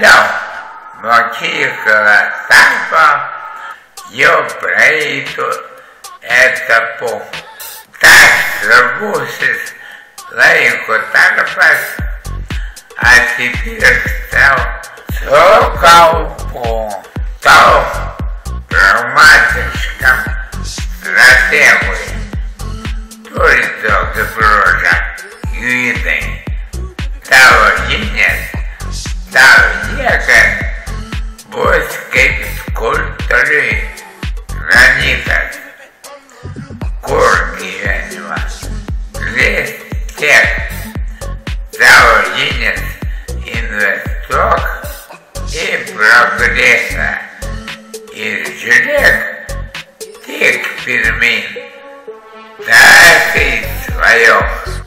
love motiva salva, yo predico esta po. Так забувшись лейку Тарпас, а теперь стал слухал по стал громадочкам стратегой. Только доброжа юидой. Того и нет, того Скажи, на Ника, корги они вас. Здесь тех, инвесток и прогресса. Инжелек, тик, пермин, так и свое.